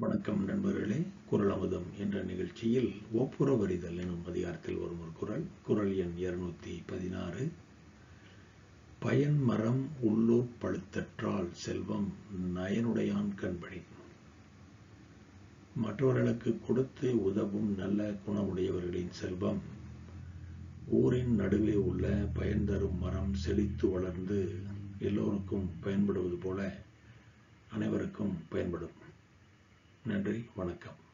வணக்கம் நண்பர்களே குரல் அமுதம் என்ற நிகழ்ச்சியில் ஒப்புரவறிதல் எனும் அதிகாரத்தில் வரும் ஒரு குரல் குரல் எண் இருநூத்தி பதினாறு. பயன் மரம் உள்ளூர் பழுத்தற்றால் செல்வம் நயனுடையான் கண்பணி மற்றவர்களுக்கு கொடுத்து உதவும் நல்ல குணமுடையவர்களின் செல்வம் ஊரின் நடுவே உள்ள பயன் தரும் மரம் செழித்து வளர்ந்து எல்லோருக்கும் பயன்படுவது போல அனைவருக்கும் பயன்படும். நன்றி வணக்கம்.